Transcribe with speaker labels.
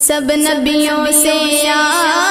Speaker 1: सब नबियों से आ